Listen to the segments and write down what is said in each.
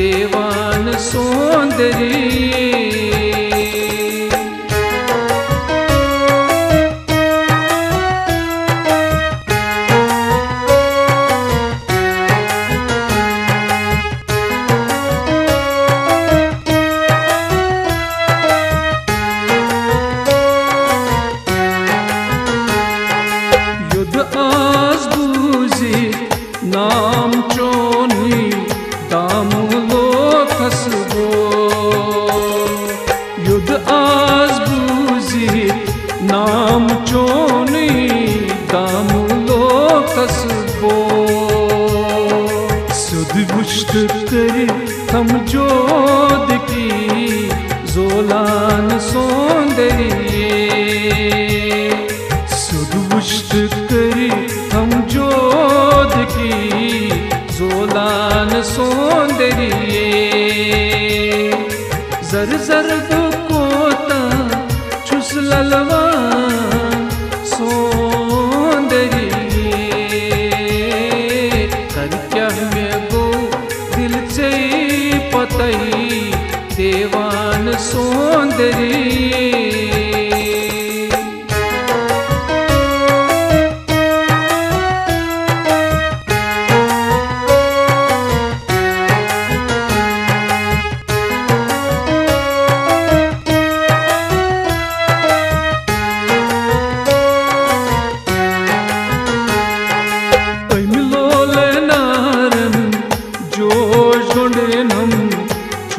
देवान सौंदरी सुध गुश्त करे हम जोद की, जोलान सौंदर्य सुदुष्ट करी हम जोध की, जोलान सौंदर्य जर जर से पतई देवान सौंदर्य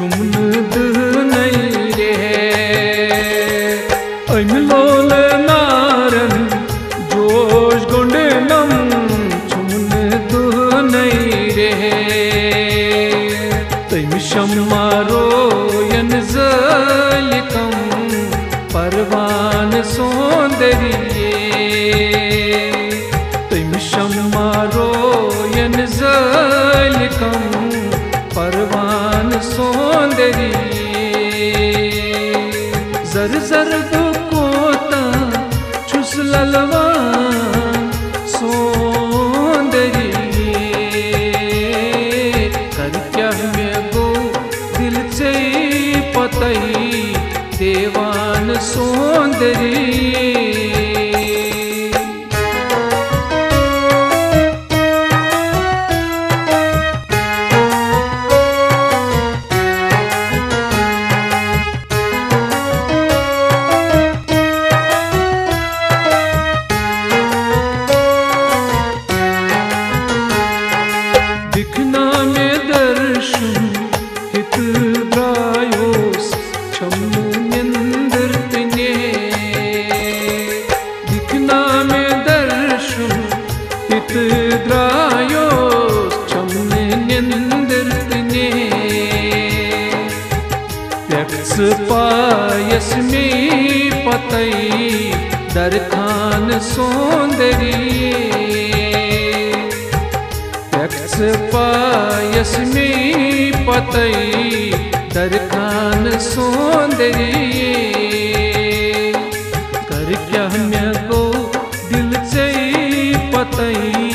çumnu neyre Ömlole naren joş gondenam çumnu neyre Tayım şammaro yan zalikam परवान सौंदर्य तुम शम्मारो यन जलिकम जर सर को कोता छुस ललवा पतई देवान सौंदर्य हित द्रायोस छम निंदर तिने। व्यक्स पायस में पतई दरखान पतई